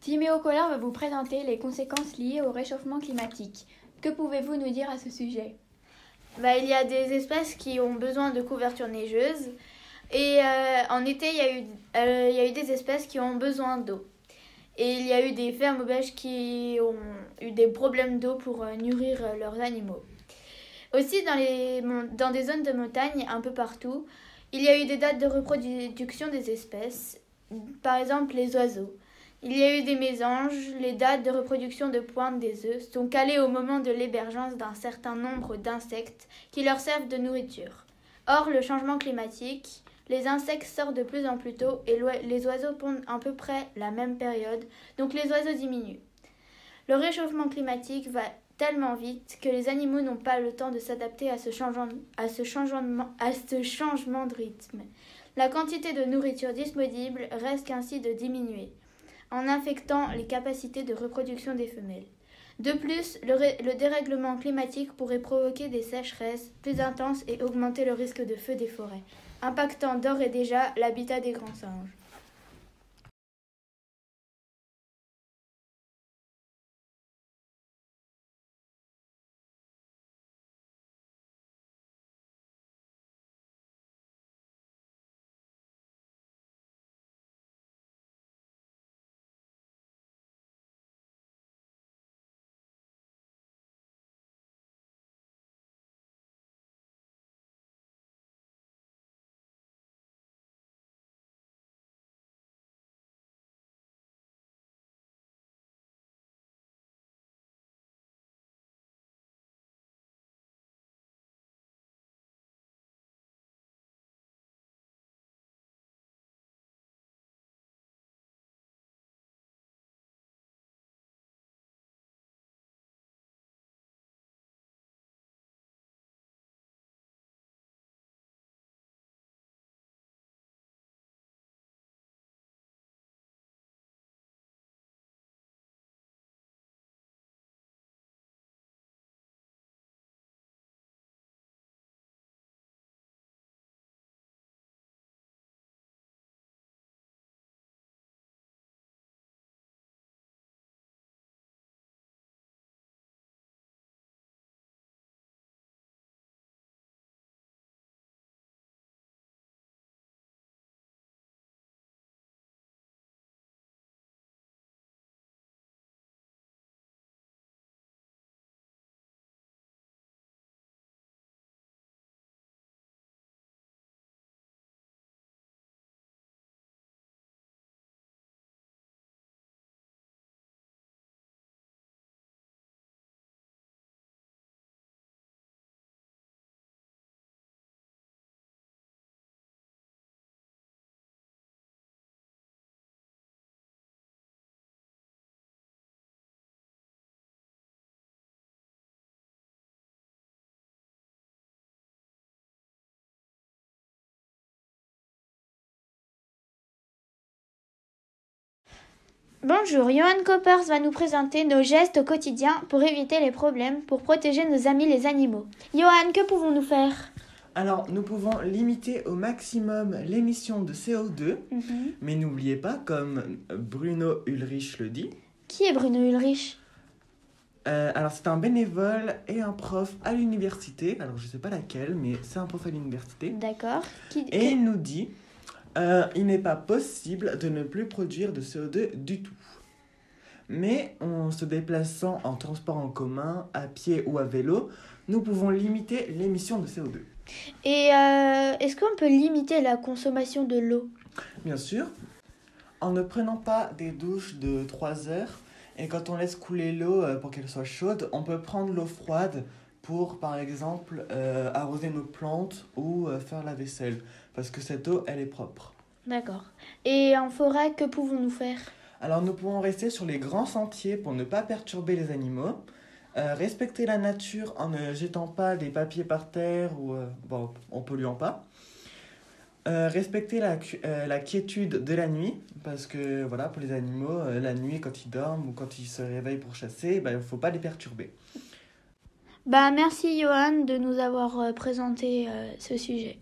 Timéo Collin va vous présenter les conséquences liées au réchauffement climatique. Que pouvez-vous nous dire à ce sujet? Bah, Il y a des espèces qui ont besoin de couverture neigeuse. Et euh, en été, il y, a eu, euh, il y a eu des espèces qui ont besoin d'eau. Et il y a eu des fermes belges qui ont eu des problèmes d'eau pour euh, nourrir leurs animaux. Aussi, dans, les, dans des zones de montagne, un peu partout, il y a eu des dates de reproduction des espèces, par exemple les oiseaux. Il y a eu des mésanges, les dates de reproduction de pointe des œufs sont calées au moment de l'hébergence d'un certain nombre d'insectes qui leur servent de nourriture. Or, le changement climatique, les insectes sortent de plus en plus tôt et les oiseaux pondent à peu près la même période, donc les oiseaux diminuent. Le réchauffement climatique va tellement vite que les animaux n'ont pas le temps de s'adapter à, ce à, à ce changement de rythme. La quantité de nourriture disponible reste ainsi de diminuer, en infectant les capacités de reproduction des femelles. De plus, le, le, dérèglement climatique pourrait provoquer des sécheresses plus intenses et augmenter le risque de feu des forêts, impactant d'ores et déjà l'habitat des grands singes. Bonjour, Johan Coppers va nous présenter nos gestes au quotidien pour éviter les problèmes, pour protéger nos amis les animaux. Johan, que pouvons-nous faire? Alors, nous pouvons limiter au maximum l'émission de CO2, mhm. mais n'oubliez pas, comme Bruno Ulrich le dit. Qui est Bruno Ulrich? euh, Alors, c'est un bénévole et un prof à l'université. Alors, je ne sais pas laquelle, mais c'est un prof à l'université. D'accord. Et il nous dit euh, il n'est pas possible de ne plus produire de CO2 du tout. Mais en se déplaçant en transport en commun, à pied ou à vélo, nous pouvons limiter l'émission de CO2. Et euh, est-ce qu'on peut limiter la consommation de l'eau? Bien sûr. En ne prenant pas des douches de 3 heures, et quand on laisse couler l'eau euh, pour qu'elle soit chaude, on peut prendre l'eau froide pour, par exemple, arroser nos plantes ou faire la vaisselle parce que cette eau, elle est propre. D'accord. Et en forêt, que pouvons-nous faire? Alors nous pouvons rester sur les grands sentiers pour ne pas perturber les animaux, euh, respecter la nature en ne jetant pas des papiers par terre ou euh, bon, en polluant pas. Euh, respecter la, la, quiétude de la nuit, parce que voilà, pour les animaux, la nuit, quand ils dorment ou quand ils se réveillent pour chasser, bah, il ne faut pas les perturber. Bah, merci Johan de nous avoir présenté ce sujet.